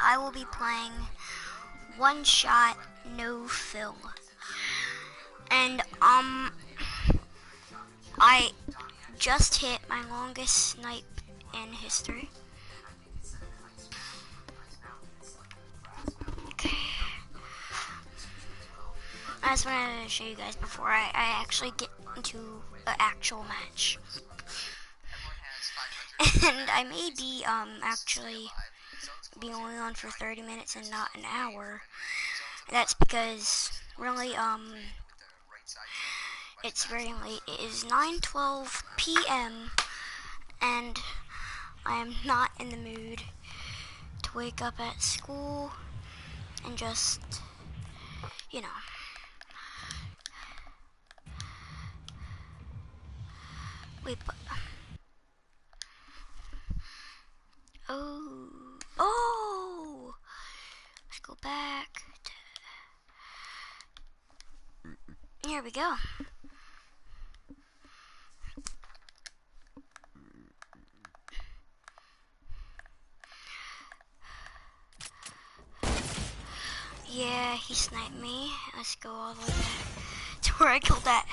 I will be playing one shot, no fill. And, um, I just hit my longest snipe in history. Okay. I just wanted to show you guys before I, I actually get into an actual match. and I may be, um, actually be only on for 30 minutes and not an hour. That's because, really, um, it's very late. It is 9.12 p.m. and I am not in the mood to wake up at school and just, you know. Wait, but... Oh, oh! Let's go back. Here we go. Yeah, he sniped me. Let's go all the way back to where I killed that.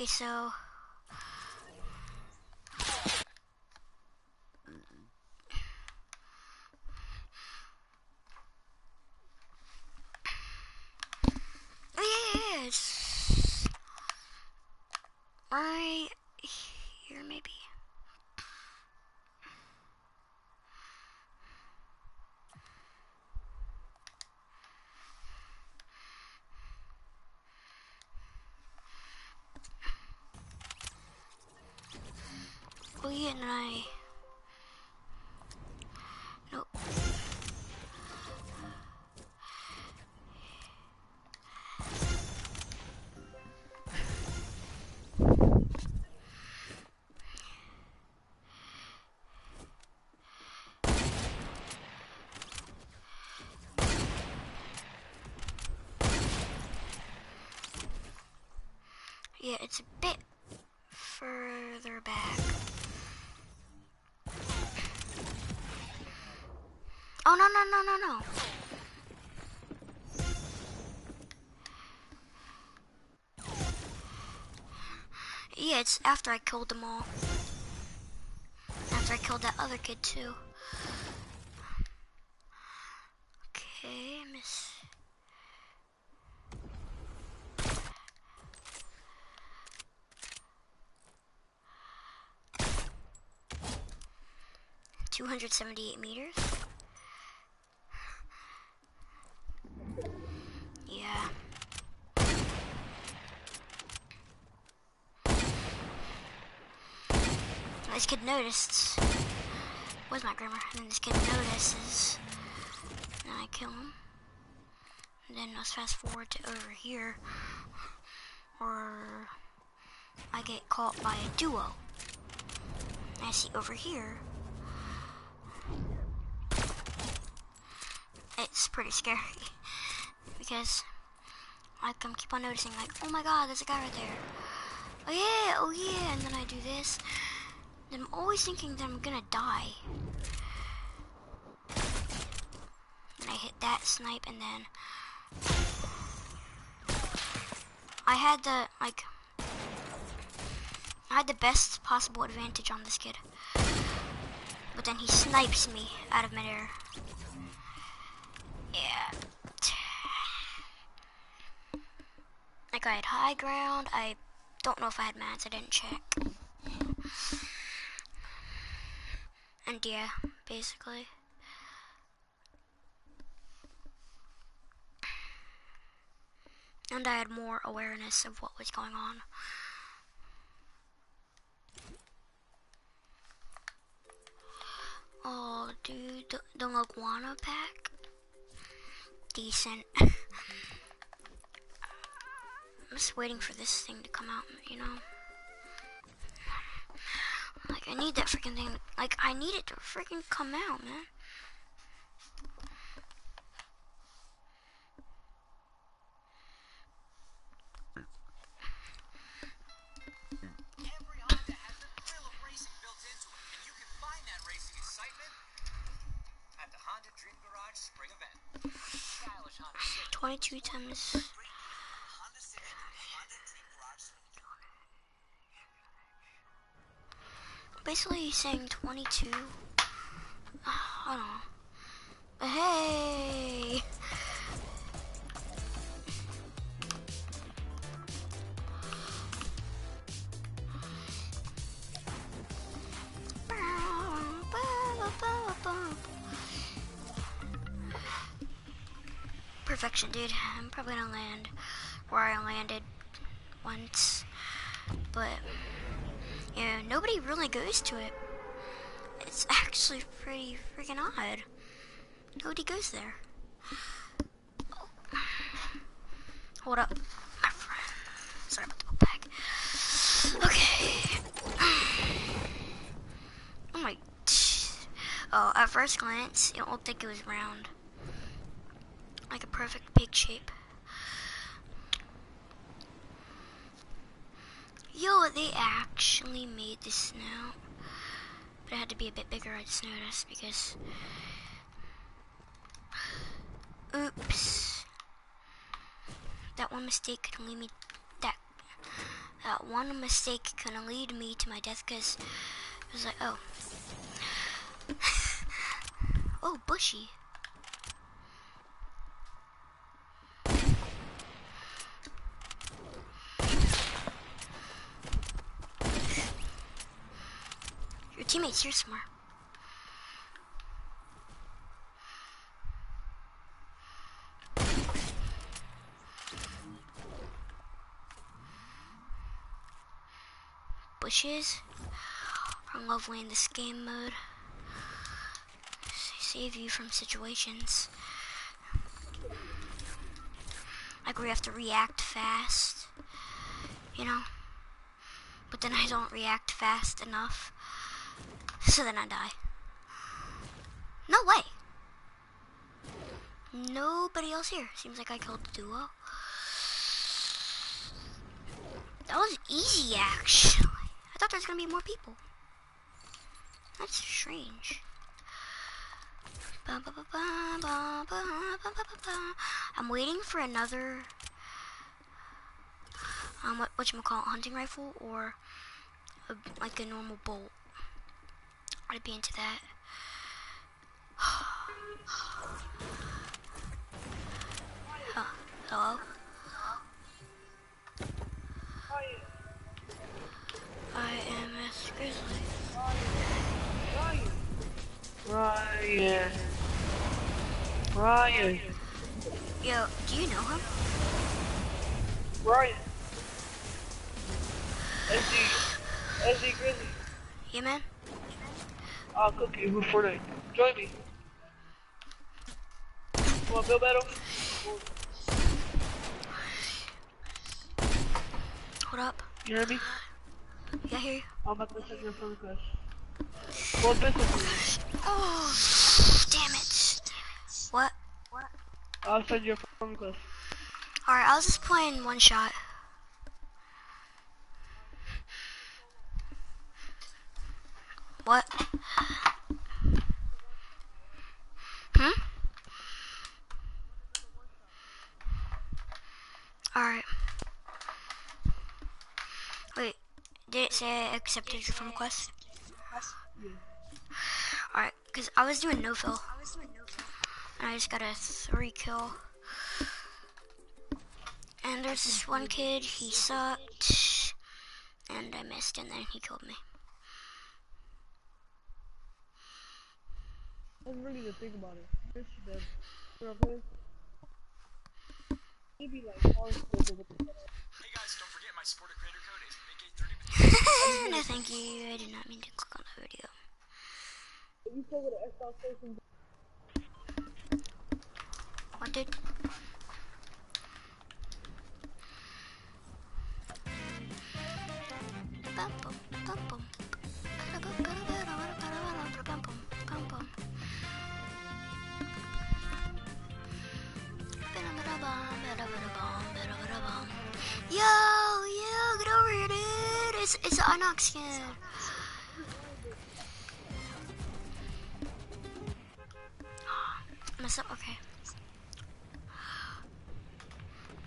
Okay, so... Oh, yeah, yeah, yeah, it's right here, maybe. Oh yeah, and I... Nope. Yeah, it's a bit further back. Oh, no, no, no, no, no. Yeah, it's after I killed them all. After I killed that other kid, too. Okay, miss. Two hundred seventy-eight meters. Yeah. This kid noticed. Where's my grammar? And then this kid notices. And I kill him. And then let's fast forward to over here. Or I get caught by a duo. I see over here. It's pretty scary. Because like I'm keep on noticing like, oh my god, there's a guy right there. Oh yeah, oh yeah, and then I do this. And I'm always thinking that I'm gonna die. And I hit that snipe and then I had the like I had the best possible advantage on this kid. But then he snipes me out of midair. Yeah. Like I had high ground. I don't know if I had mats. I didn't check. And yeah, basically. And I had more awareness of what was going on. Oh, dude, the, the Laguana pack? Decent. I'm just waiting for this thing to come out, you know? Like, I need that freaking thing. Like, I need it to freaking come out, man. Saying 22. Ah, I don't. But hey! Perfection, dude. I'm probably gonna land where I landed once. But, yeah, nobody really goes to it. It's actually pretty freaking odd. Nobody goes there. Oh. Hold up, my friend. Sorry about the back. Okay. Oh my. Oh, at first glance, it looked like it was round. Like a perfect pig shape. Yo, they actually made the snow. But it had to be a bit bigger, I just noticed, because... Oops. That one mistake could lead me... That... That one mistake could lead me to my death, because... It was like, oh. oh, bushy. Your teammates, you're smart. Bushes are lovely in this game mode. They Save you from situations. Like you have to react fast. You know? But then I don't react fast enough. So then I die. No way. Nobody else here. Seems like I killed the duo. That was easy, actually. I thought there was gonna be more people. That's strange. I'm waiting for another, um, what, it, hunting rifle or a, like a normal bolt. I'd be into that. hello? Ah, Cookie, who Fortnite. Join me. Come on, Bill Battle. Hold up. You hear me? Yeah, I hear you. I'm about to send you a friend request. What business Oh, damn it. What? I'll send you a friend request. Alright, I was just playing one shot. What? Hmm? Alright. Wait, did it say I accepted your friend request? Alright, because I was doing no fill. And I just got a three kill. And there's this one kid, he sucked. And I missed, and then he killed me. That's really good think about it. Yes, you did. You're okay? Maybe like hard skills with the Hey guys, don't forget my supporter creator code is Nick830. No, thank you. I did not mean to click on the video. What did? Yo, It's it's an. Mess up. Okay.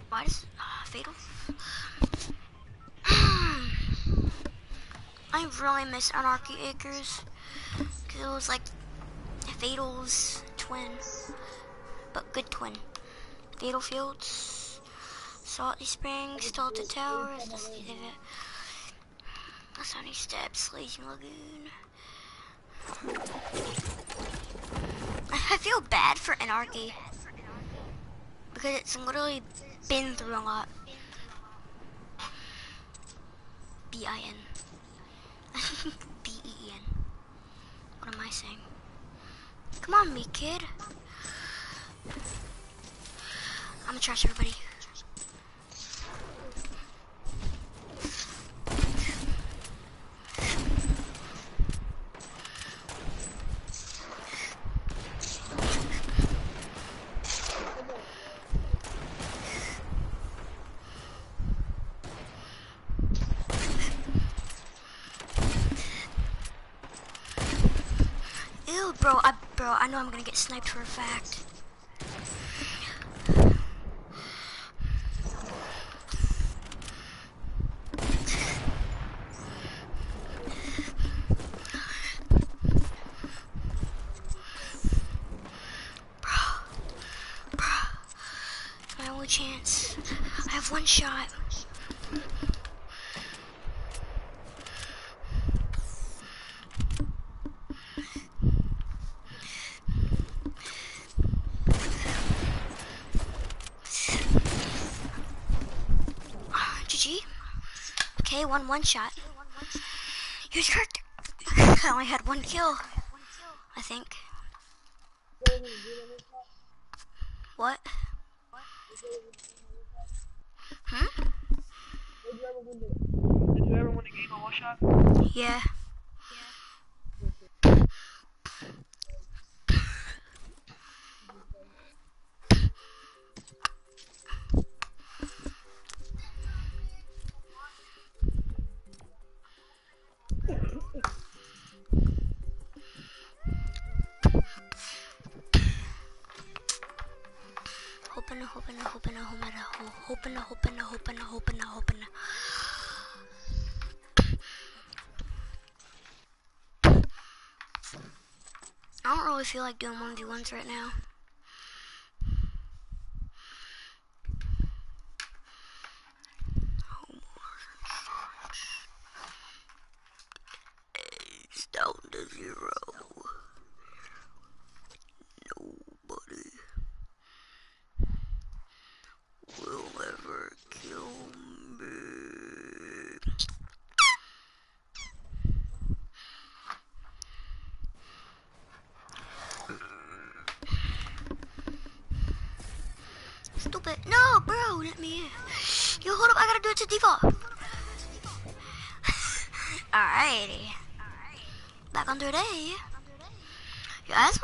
Why does uh, fatal? I really miss Anarchy Acres because it was like Fatal's twin, but good twin. Fatal Fields, Salty Springs, Tilted Towers, leave. Sunny Steps, Lazy Lagoon. I feel bad for Anarchy because it's literally been through a lot. B-I-N. B-E-E-N. What am I saying? Come on, me kid. I'm gonna trash everybody. Ew, bro, I, bro, I know I'm gonna get sniped for a fact. Bro, bro, it's my only chance. I have one shot. GG. Okay, one one shot. Use correct. I only had one kill. I think. What? Hmm? Did you ever win the, did you ever win the game on one shot? Yeah. I don't really feel like doing 1v1s right now.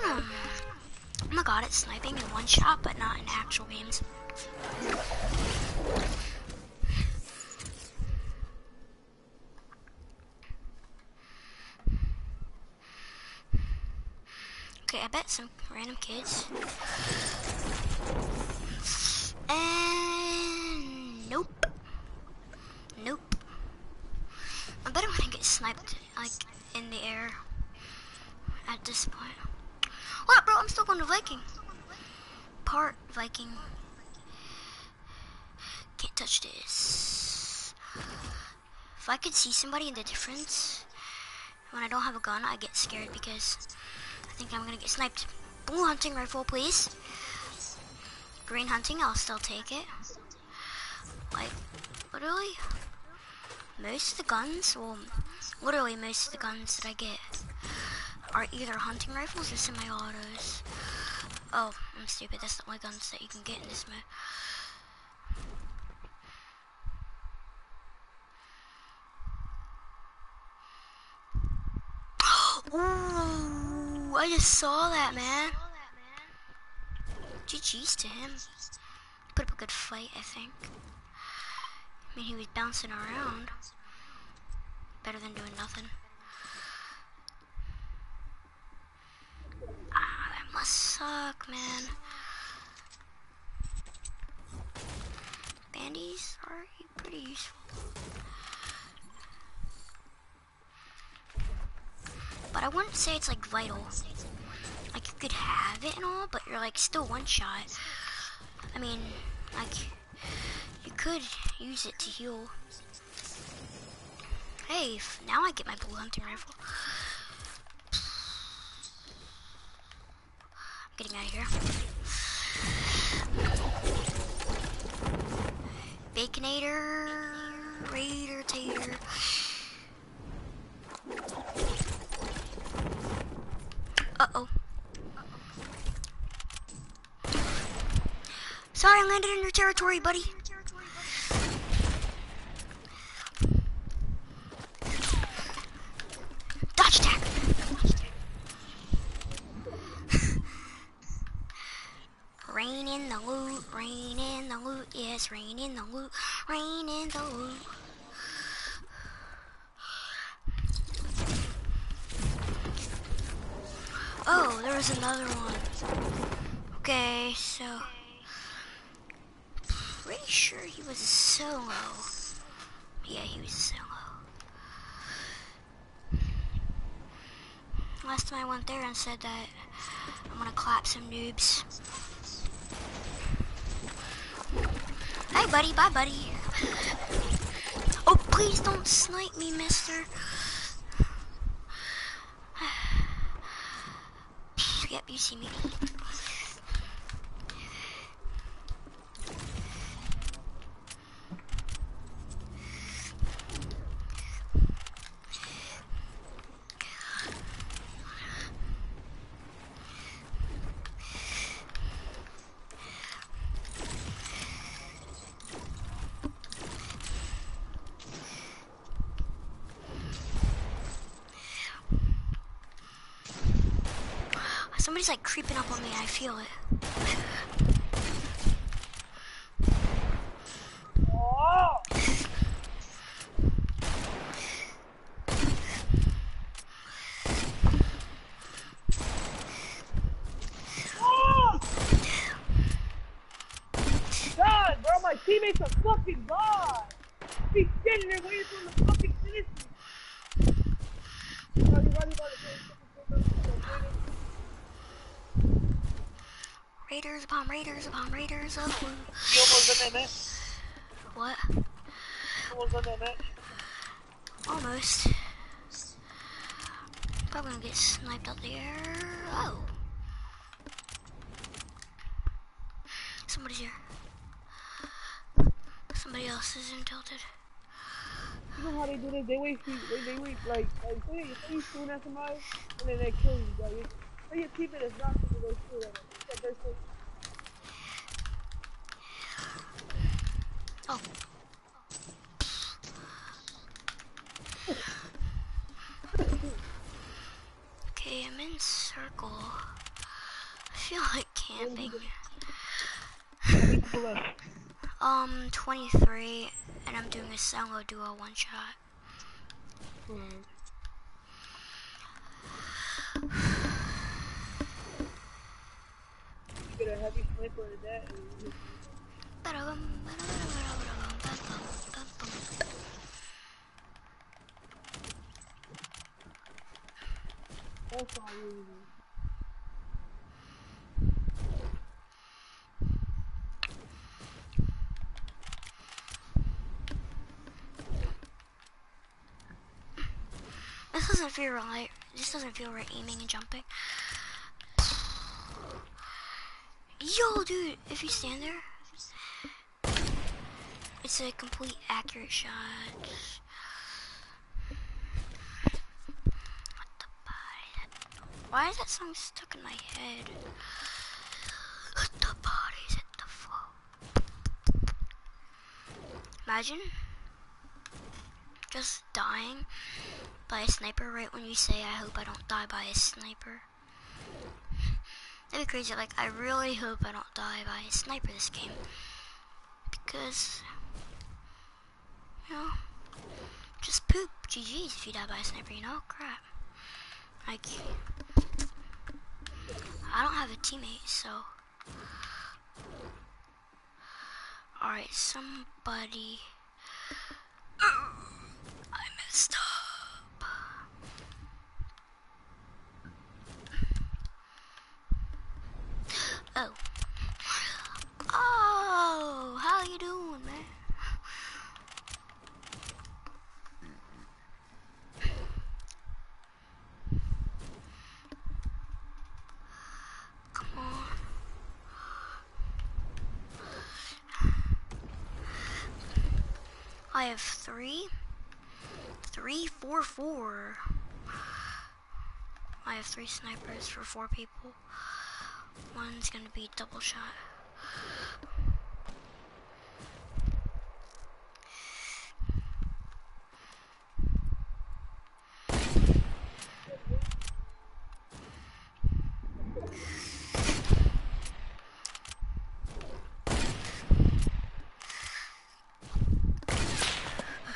Wanna... Oh my god, it's sniping in one shot, but not in actual games. Okay, I bet some random kids. And nope. Nope. I bet I'm gonna get sniped like in the air at this point. I'm still going to Viking. Part Viking. Can't touch this. If I could see somebody in the difference when I don't have a gun, I get scared because I think I'm gonna get sniped. Blue hunting rifle, please. Green hunting, I'll still take it. Like, literally, most of the guns, well, literally most of the guns that I get are either hunting rifles or semi-autos. Oh, I'm stupid. That's the only guns that you can get in this mode. Ooh, I just saw that, man. GG's to him. Put up a good fight, I think. I mean, he was bouncing around. Better than doing nothing. Ah, man. Bandies are pretty useful. But I wouldn't say it's like vital. Like you could have it and all, but you're like still one shot. I mean, like you could use it to heal. Hey, now I get my bull hunting rifle. Getting out of here. Baconator, Raider, Tater. Uh oh. Sorry, I landed in your territory, buddy. Dodge attack. rain in the loot, rain in the loot, yes, rain in the loot, rain in the loot. Oh, there was another one. Okay, so pretty sure he was a solo. Yeah, he was a solo. Last time I went there and said that I'm gonna clap some noobs. Hey, buddy. Bye, buddy. Oh, please don't snipe me, mister. yep, you see me. Somebody's like creeping up on me. I feel it. God, bro, my teammate's a fucking god. He's there waiting for him to fucking finish me. Run, run, run, run, run, run. Raiders upon raiders upon raiders of blue. You almost done that match. What? You almost done that match. Almost. Probably gonna get sniped out there. Oh. Somebody's here. Somebody else is in tilted. You know how they do this? They wait for you, they, they wait like like you say you shooting at somebody and then they kill you. Like say your teammate is not to go shoot at them. Except they're still- Oh. Okay, I'm in circle. I feel like camping. How many people left? Um, 23, and I'm doing a solo duo one shot. You get a heavy sniper at that This doesn't feel right. This doesn't feel right aiming and jumping. Yo, dude, if you stand there, it's a complete accurate shot. What the body? Why is that song stuck in my head? The bodies hit the floor. Imagine just dying by a sniper right when you say, I hope I don't die by a sniper. That'd be crazy. Like, I really hope I don't die by a sniper this game. Because, you know, just poop. GG's if you die by a sniper, you know? Crap. Like, I don't have a teammate, so. Alright, somebody I messed up. Oh, how you doing, man? Come on. I have three, three, four, four. I have three snipers for four people. One's gonna be double shot.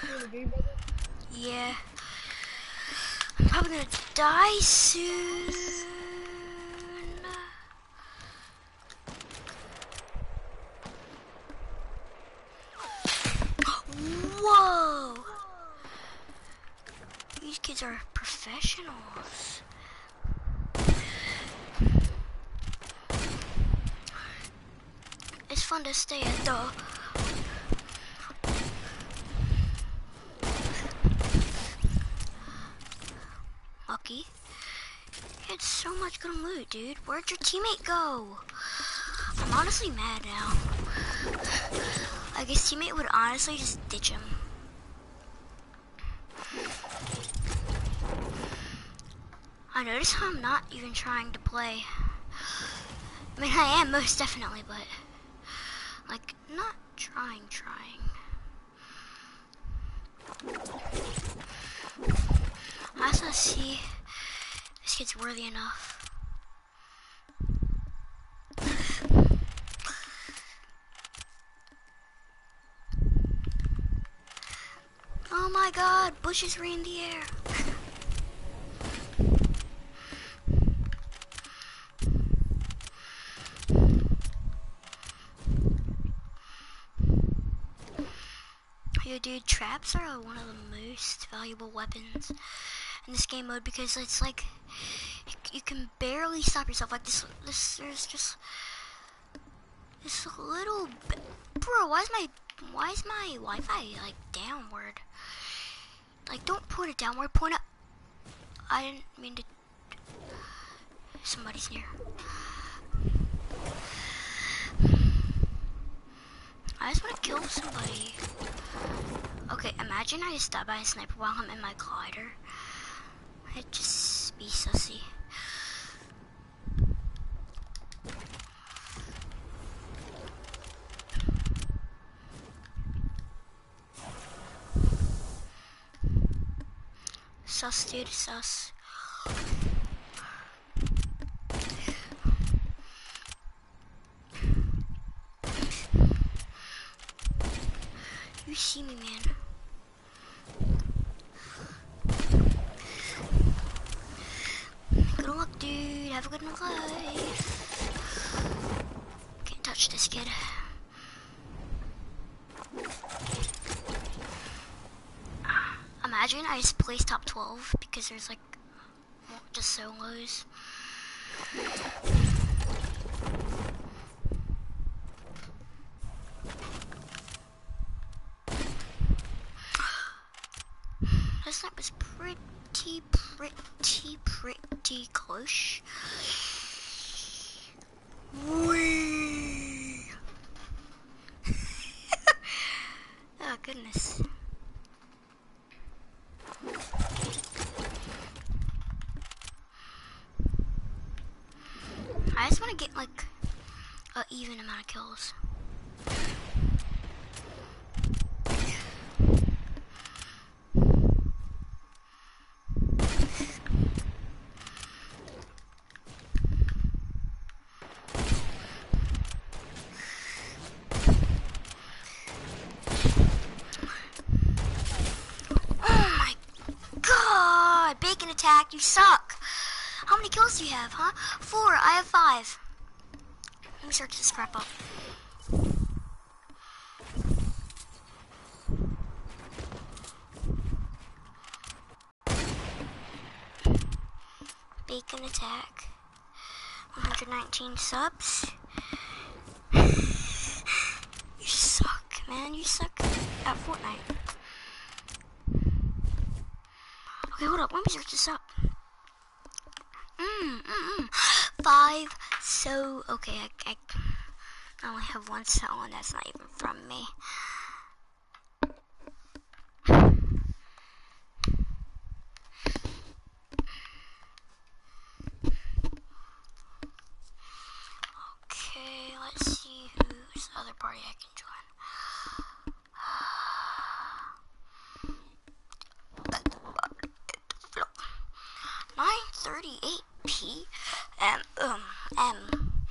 You in the game, brother? Yeah. I'm probably gonna die soon. Whoa! These kids are professionals. It's fun to stay at the Lucky. It's so much good loot, dude. Where'd your teammate go? I'm honestly mad now. Like his teammate would honestly just ditch him. I notice how I'm not even trying to play. I mean, I am most definitely, but like not trying, trying. I to see this kid's worthy enough. Oh my god, bushes were in the air. Yo, dude, traps are one of the most valuable weapons in this game mode because it's like you, you can barely stop yourself. Like this, this there's just this little. Bro, why is my why is my Wi-Fi like downward? Like, don't point it downward. Point up. I didn't mean to. Somebody's near. I just want to kill somebody. Okay, imagine I just died by a sniper while I'm in my glider. I'd just be sussy. Sus, dude, sus. You see me, man. Good luck, dude. Have a good life. Can't touch this kid. Imagine I just placed top 12 because there's like just solos. This night was pretty, pretty, pretty close. Whee! oh goodness. I just want to get like an even amount of kills. attack. You suck. How many kills do you have, huh? Four. I have five. Let me search this crap up. Bacon attack. 119 subs. you suck, man. You suck at Fortnite. Okay, hold up. Let me search this up. Mm, mm, mm. Five. So, okay, I, I, I only have one cell, and that's not even from me. Okay, let's see whose other party I can 48 p.m. Um, m.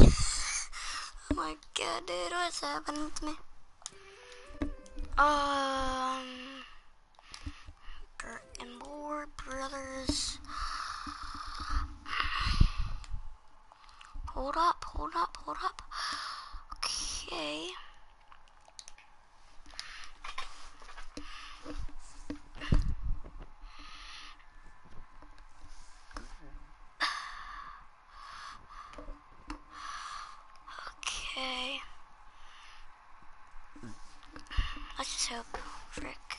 oh my god, dude, what's happening to me? Um, Bert and Board Brothers. Hold up, hold up, hold up. Okay. Let's just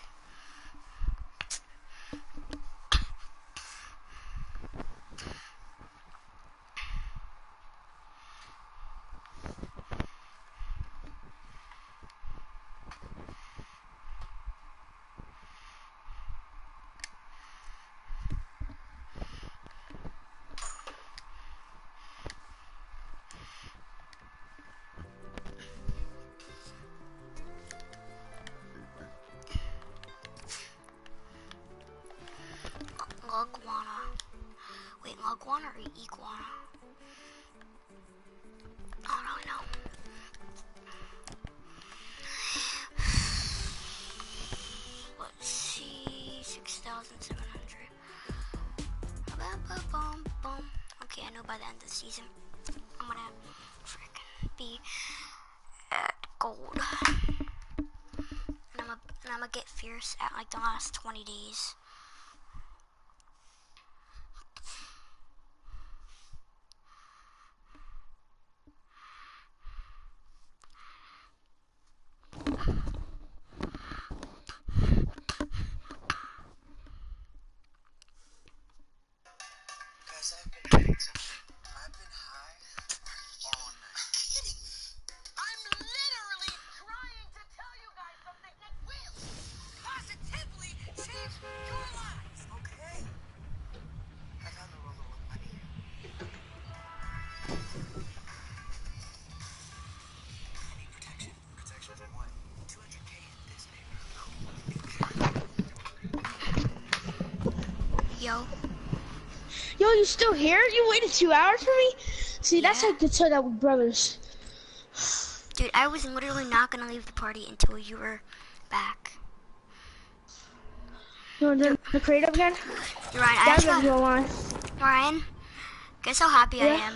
Iguana or Iguana? I don't know. Let's see, 6,700. Bum, bum, bum, bum. Okay, I know by the end of the season, I'm gonna freaking be at gold. And I'm gonna get fierce at like the last 20 days. Yo, you still here? You waited two hours for me? See, that's how you can tell that we're brothers. Dude, I was literally not gonna leave the party until you were back. You want to do the crate up again? Ryan, I That's just gonna got, go. Ryan, guess how happy I am?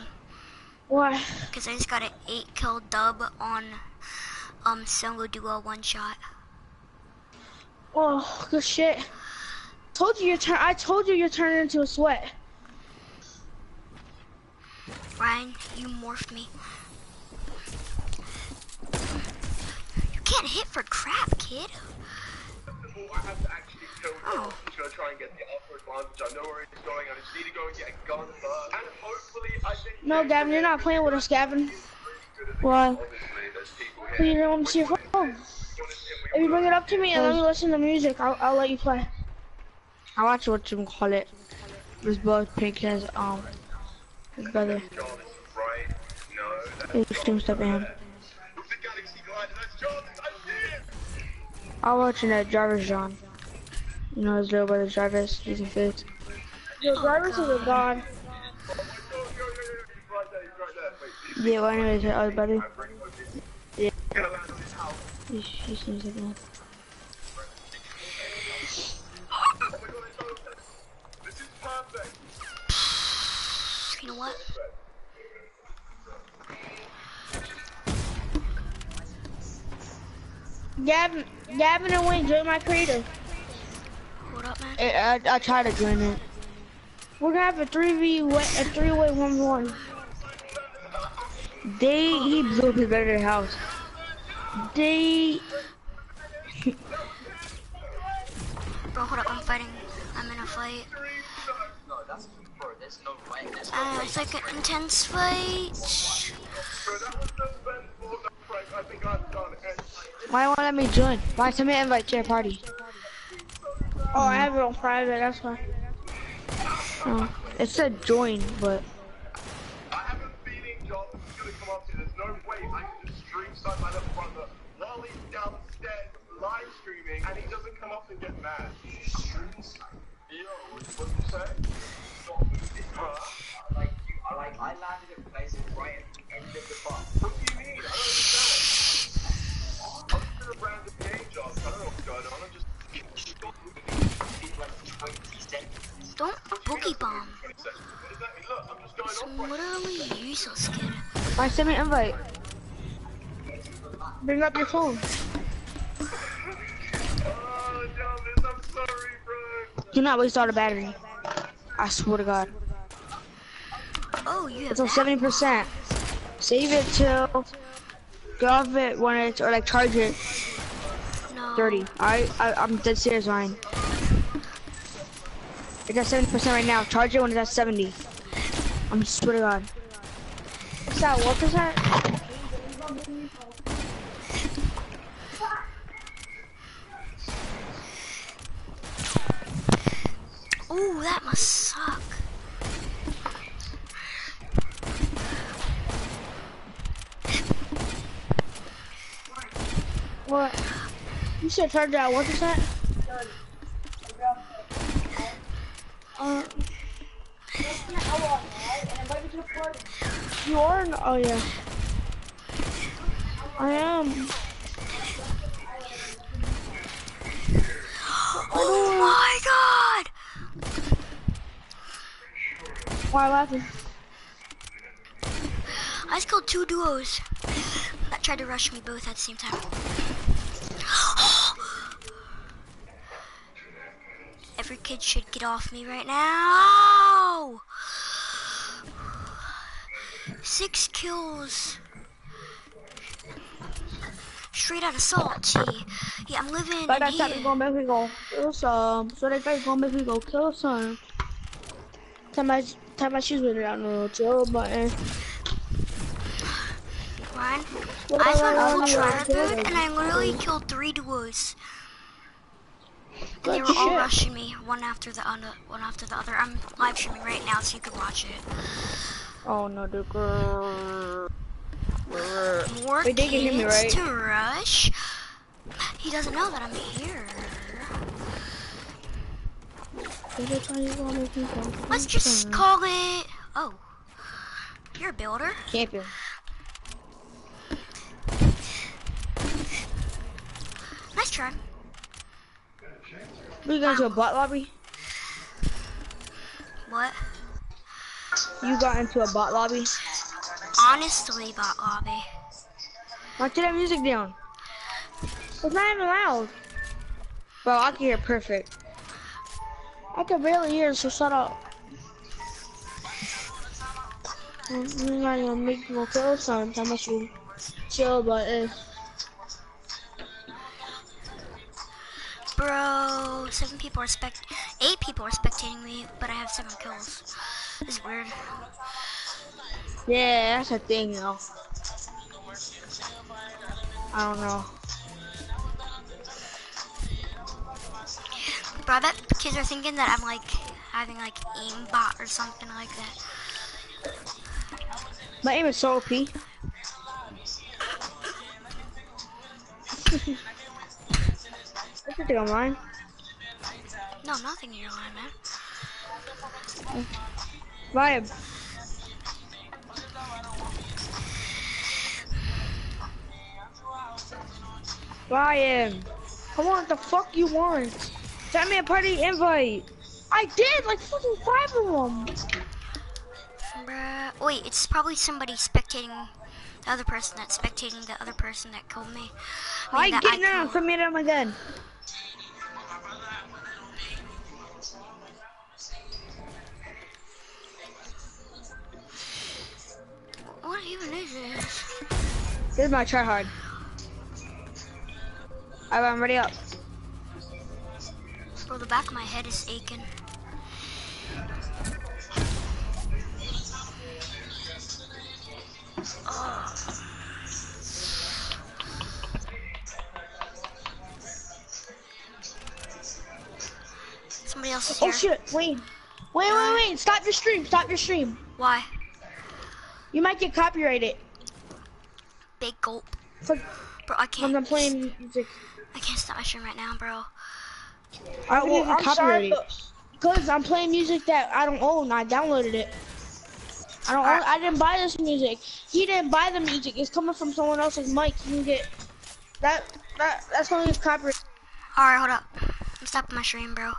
Why? Because I just got an 8 kill dub on um Songo Duo one shot. Oh, good shit. Told you your turn. I told you you're turning into a sweat. Ryan, you morphed me. You can't hit for crap, kid. Well, I have to actually kill him. Oh. I'm just gonna try and get the upper advantage. I know where he's going. I just need to go and get a gun first. And hopefully, I think. No, Gavin, you're not playing with us, Gavin. Why? Why? Obviously, there's You here. don't want to see your phone. If you bring it up to me and let me listen to music, I'll, I'll let you play. I watch what you call it. Was both pink as um his brother. Jarvis, right? No, that's He streams stuff him. Who's the Galaxy Glider? That's Jarvis. I see it. I'm watching that Jarvis John. You know his little brother Jarvis. He's in fifth. Your drivers is a god. My god, yo, yo, yo, yo, he's. He's right there. Wait, see, Yeah, well, anyways, his other brother. I bring him with me. Yeah. Gonna land on his house. He, he streams like that. Oh my god, it's so This is perfect. You know what? Gavin, Gavin and Wayne, join my creator. Hold up, man. I, I, I tried to join it. We're gonna have a three v a three way one one. They he blew up his better house. They Bro, hold up, I'm fighting. I'm in a fight. No, that's bro. There's no way. There's no Uh, it's like an intense fight. Why won't let me join? Why send me an invite to your party? Oh, I have it on private. That's why. Oh, it said join, but I have a feeling Job is gonna come up here. There's no way I can just stream side by the brother while he's downstairs live streaming and he doesn't come up and get mad. Yo, what what you say? Huh? Like you, I like I landed in Look, I'm just going It's off right literally useless, why send me an invite? Bring up your phone. Oh, Jarvis, I'm sorry, bro. Do not waste all the battery. I swear to God. Oh, you have It's on seventy percent. Save it till get off it when it's or like charge it No. thirty. I, I I'm dead serious, Ryan. It's at seventy percent right now. Charge it when it's at seventy. I'm swear to God. What's that? What percent? Ooh, that must suck. What? You said it at what percent? Uh, you are? n- Oh yeah. I am. Oh my god! Why laughing? I just killed two duos that tried to rush me both at the same time. Every kid should get off me right now! Six kills. Straight out of salty. Yeah, I'm living in that's not here. gonna go kill some. So they guys gonna make me go kill some. Time my time my shoes with it on the chill button. Ryan, I about went full on the tryhard chill mode and I literally killed three duos. And they were all rushing me, one after the other, one after the other. I'm live streaming right now, so you can watch it. Oh no, the girl. More Wait, they can hear me, kids right? to rush. He doesn't know that I'm here. Let's just call it. Oh, you're a builder. Camping. Nice try. We got to a bot lobby. What? You got into a bot lobby. Honestly, bot lobby. Why turn that music down? It's not even loud. Bro, I can hear perfect. I can barely hear, so shut up. Mm, I'm not gonna make you go kill son. How much you chill about it? Eh. Bro, seven people are spect, eight people are spectating me, but I have seven kills. This is weird. Yeah, that's a thing, though. I don't know. Bro, I bet kids are thinking that I'm like having like aimbot or something like that. My aim is so OP. What's your thing online? No, nothing in your line, man. Vibe. Ryan, come on, what the fuck you want? Send me a party invite. I did, like fucking five of them. Bruh. Wait, it's probably somebody spectating the other person that's spectating the other person that killed me. I I mean, that get now, send me them again. This is my try hard. Alright, I'm ready up. Bro, the back of my head is aching. Somebody else is oh, here. Oh shit, wait. Wait, wait, wait, stop your stream, stop your stream. Why? You might get copyrighted. Big gulp. For, Bro, I can't. I'm playing music. I can't stop my stream right now, bro. Alright, well, I'm sorry, copyrighted. but- Cause I'm playing music that I don't own. I downloaded it. I don't. Own, I didn't buy this music. He didn't buy the music. It's coming from someone else's mic. You can get that. That that's only copyright. Alright, hold up. I'm stopping my stream, bro.